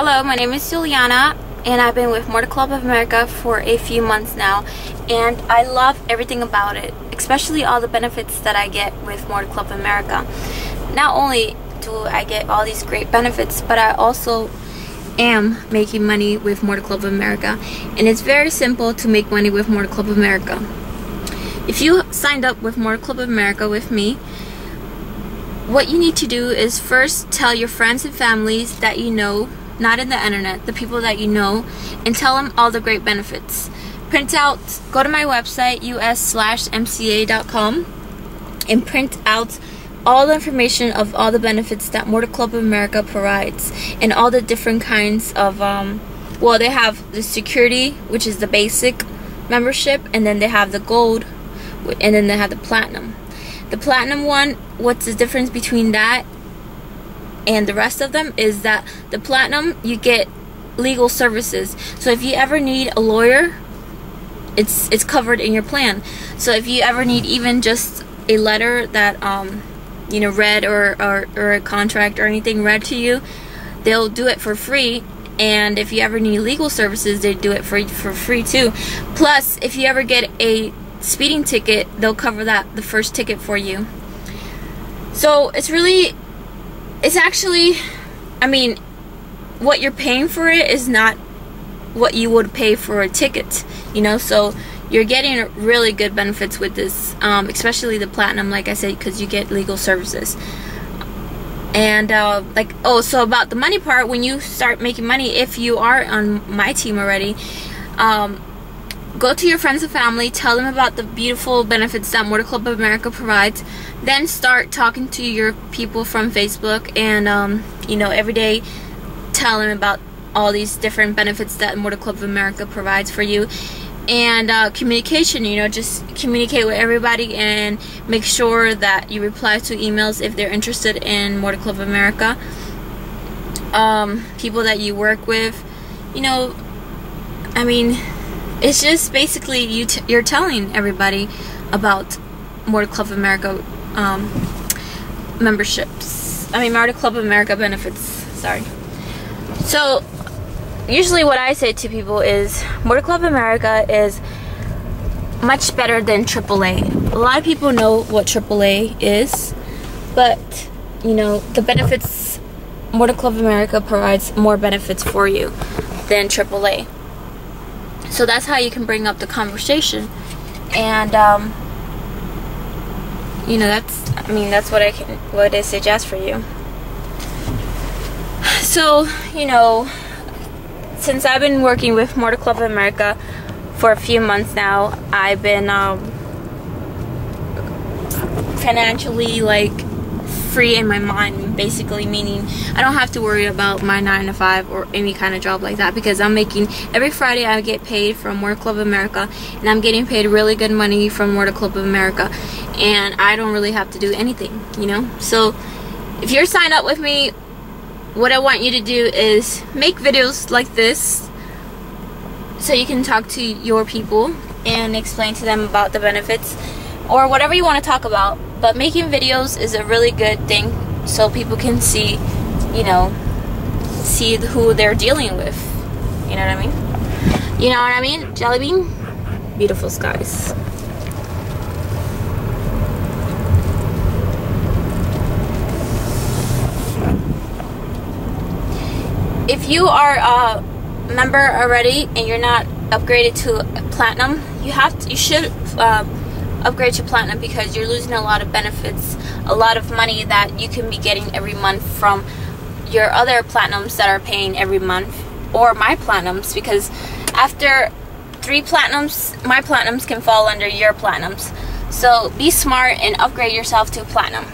Hello, my name is Juliana and I've been with Motor Club of America for a few months now and I love everything about it, especially all the benefits that I get with Motor Club of America. Not only do I get all these great benefits, but I also am making money with Motor Club of America and it's very simple to make money with Motor Club of America. If you signed up with Motor Club of America with me, what you need to do is first tell your friends and families that you know not in the internet, the people that you know, and tell them all the great benefits. Print out, go to my website, us-mca.com, and print out all the information of all the benefits that Motor Club of America provides, and all the different kinds of, um, well, they have the security, which is the basic membership, and then they have the gold, and then they have the platinum. The platinum one, what's the difference between that and the rest of them is that the platinum you get legal services. So if you ever need a lawyer it's it's covered in your plan. So if you ever need even just a letter that um you know read or, or or a contract or anything read to you they'll do it for free. And if you ever need legal services they do it for for free too. Plus if you ever get a speeding ticket they'll cover that the first ticket for you. So it's really it's actually, I mean, what you're paying for it is not what you would pay for a ticket, you know, so you're getting really good benefits with this, um, especially the platinum, like I said, because you get legal services. And uh, like, oh, so about the money part, when you start making money, if you are on my team already, um, go to your friends and family, tell them about the beautiful benefits that Motor Club of America provides, then start talking to your people from Facebook and, um, you know, every day tell them about all these different benefits that Motor Club of America provides for you. And uh, communication, you know, just communicate with everybody and make sure that you reply to emails if they're interested in Motor Club of America. Um, people that you work with, you know, I mean, it's just basically you you're telling everybody about Motor Club of America um, memberships. I mean, Motor Club of America benefits. Sorry. So usually, what I say to people is Motor Club America is much better than AAA. A lot of people know what AAA is, but you know the benefits. Motor Club America provides more benefits for you than AAA. So that's how you can bring up the conversation. And, um, you know, that's, I mean, that's what I can, what I suggest for you. So, you know, since I've been working with Motor Club of America for a few months now, I've been, um, financially, like, free in my mind, basically, meaning I don't have to worry about my 9 to 5 or any kind of job like that because I'm making, every Friday I get paid from Motor Club America and I'm getting paid really good money from Motor Club of America and I don't really have to do anything, you know? So if you're signed up with me, what I want you to do is make videos like this so you can talk to your people and explain to them about the benefits or whatever you want to talk about but making videos is a really good thing so people can see, you know, see who they're dealing with. You know what I mean? You know what I mean? Jelly bean? Beautiful skies. If you are a member already and you're not upgraded to platinum, you have to, you should uh, upgrade to platinum because you're losing a lot of benefits, a lot of money that you can be getting every month from your other platinums that are paying every month or my platinums because after three platinums, my platinums can fall under your platinums. So be smart and upgrade yourself to platinum.